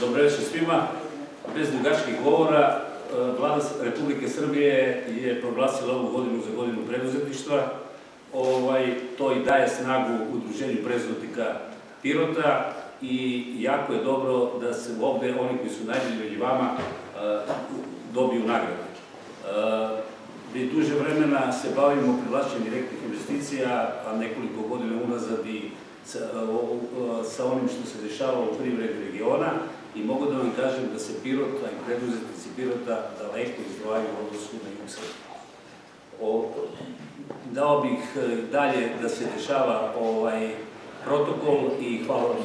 Dobro večer svima. Bez dugačkih govora, e, vlada Republike Srbije je proglasila ovu godinu za godinu preduzetništva. Ovaj, to i daje snagu udruženju preduzetnika Pirota i jako je dobro da se ovde oni koji su najbolji među vama e, dobiju nagrade. E, Već duže vremena se bavimo privlačenjem direktnih investicija, a nekoliko godina unazad i sa, sa onim što se dešava u privredi regiona i mogu da vam kažem da se Pirota i preduzetnici Pirota daleko izdvajaju u odnosu na jug. Dao bih dalje da se dešava ovaj protokol i hvala vam